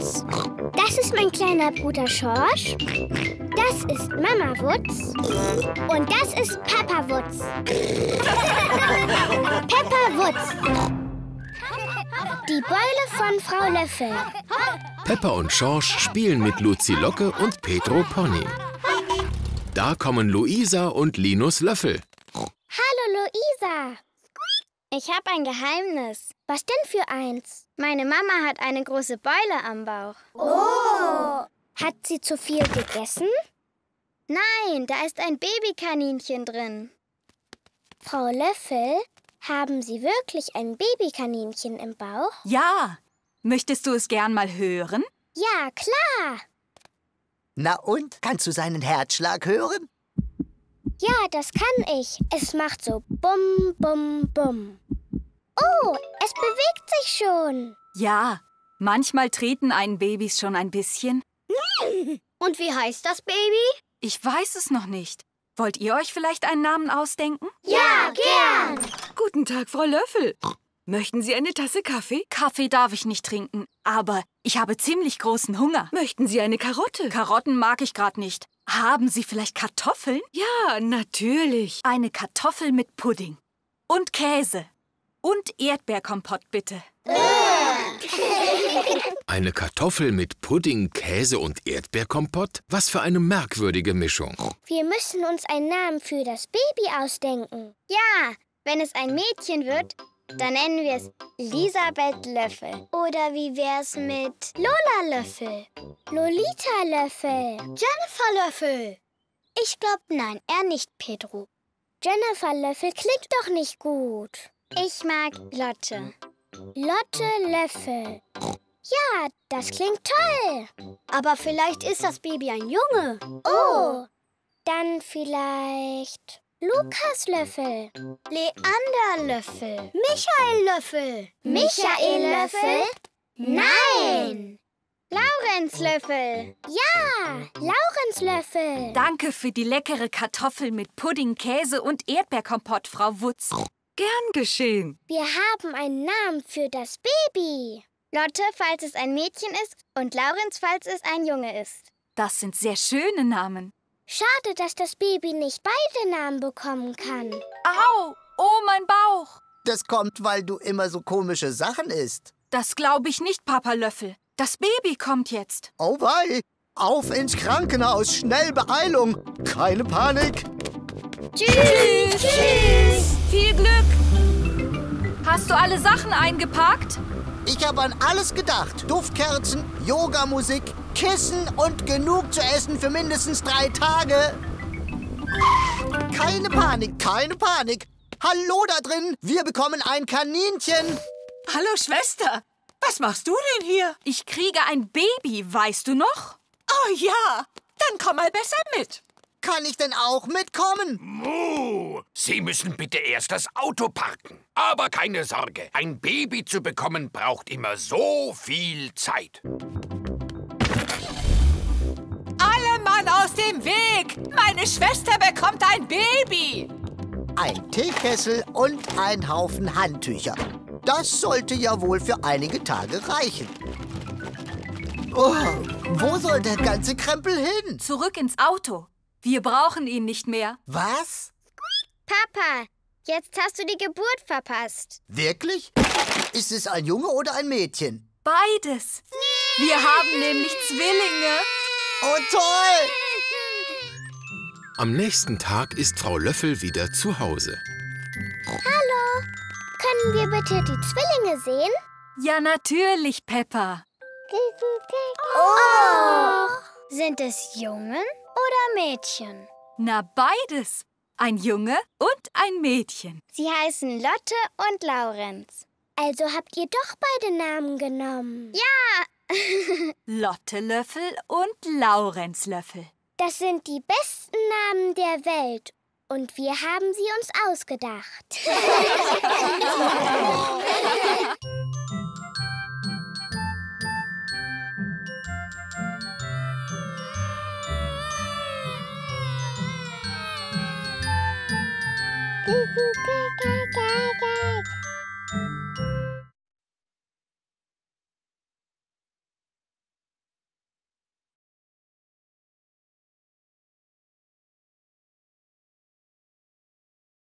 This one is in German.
Wutz. Das ist mein kleiner Bruder Schorsch. Das ist Mama Wutz. Und das ist Papa Wutz. Peppa Wutz. Die Beule von Frau Löffel. Peppa und Schorsch spielen mit Luzi Locke und Petro Pony. Da kommen Luisa und Linus Löffel. Ich habe ein Geheimnis. Was denn für eins? Meine Mama hat eine große Beule am Bauch. Oh! Hat sie zu viel gegessen? Nein, da ist ein Babykaninchen drin. Frau Löffel, haben Sie wirklich ein Babykaninchen im Bauch? Ja. Möchtest du es gern mal hören? Ja, klar. Na und? Kannst du seinen Herzschlag hören? Ja, das kann ich. Es macht so bum, bum, bum. Oh, es bewegt sich schon. Ja, manchmal treten einen Babys schon ein bisschen. Und wie heißt das Baby? Ich weiß es noch nicht. Wollt ihr euch vielleicht einen Namen ausdenken? Ja, gern. Guten Tag, Frau Löffel. Möchten Sie eine Tasse Kaffee? Kaffee darf ich nicht trinken, aber ich habe ziemlich großen Hunger. Möchten Sie eine Karotte? Karotten mag ich gerade nicht. Haben Sie vielleicht Kartoffeln? Ja, natürlich. Eine Kartoffel mit Pudding. Und Käse. Und Erdbeerkompott, bitte. Eine Kartoffel mit Pudding, Käse und Erdbeerkompott? Was für eine merkwürdige Mischung. Wir müssen uns einen Namen für das Baby ausdenken. Ja, wenn es ein Mädchen wird, dann nennen wir es Elisabeth Löffel. Oder wie wär's mit Lola Löffel? Lolita Löffel. Jennifer Löffel. Ich glaube, nein, er nicht, Pedro. Jennifer Löffel klingt doch nicht gut. Ich mag Lotte. Lotte Löffel. Ja, das klingt toll. Aber vielleicht ist das Baby ein Junge. Oh, dann vielleicht Lukas Löffel. Leander Löffel. Michael Löffel. Michael Löffel? Nein. Laurenz Löffel. Ja, Laurenz Löffel. Danke für die leckere Kartoffel mit Pudding, Käse und Erdbeerkompott, Frau Wutz. Gern geschehen. Wir haben einen Namen für das Baby. Lotte, falls es ein Mädchen ist, und Laurenz, falls es ein Junge ist. Das sind sehr schöne Namen. Schade, dass das Baby nicht beide Namen bekommen kann. Au! Oh, mein Bauch! Das kommt, weil du immer so komische Sachen isst. Das glaube ich nicht, Papa Löffel. Das Baby kommt jetzt. Oh wei! Auf ins Krankenhaus! Schnell Beeilung! Keine Panik! Tschüss! Tschüss! Viel Glück! Hast du alle Sachen eingepackt? Ich habe an alles gedacht. Duftkerzen, Yogamusik, Kissen und genug zu essen für mindestens drei Tage. Keine Panik, keine Panik. Hallo da drin, wir bekommen ein Kaninchen. Hallo, Schwester. Was machst du denn hier? Ich kriege ein Baby, weißt du noch? Oh ja, dann komm mal besser mit. Kann ich denn auch mitkommen? Muh, Sie müssen bitte erst das Auto parken. Aber keine Sorge, ein Baby zu bekommen braucht immer so viel Zeit. Alle Mann aus dem Weg! Meine Schwester bekommt ein Baby! Ein Teekessel und ein Haufen Handtücher. Das sollte ja wohl für einige Tage reichen. Oh, wo soll der ganze Krempel hin? Zurück ins Auto. Wir brauchen ihn nicht mehr. Was? Papa, jetzt hast du die Geburt verpasst. Wirklich? Ist es ein Junge oder ein Mädchen? Beides. Wir haben nämlich Zwillinge. Oh, toll! Am nächsten Tag ist Frau Löffel wieder zu Hause. Hallo, können wir bitte die Zwillinge sehen? Ja, natürlich, Peppa. Oh! Sind es Jungen Mädchen? Na, beides. Ein Junge und ein Mädchen. Sie heißen Lotte und Laurenz. Also habt ihr doch beide Namen genommen. Ja, Lotte Löffel und Laurenz Löffel. das sind die besten Namen der Welt. Und wir haben sie uns ausgedacht. くか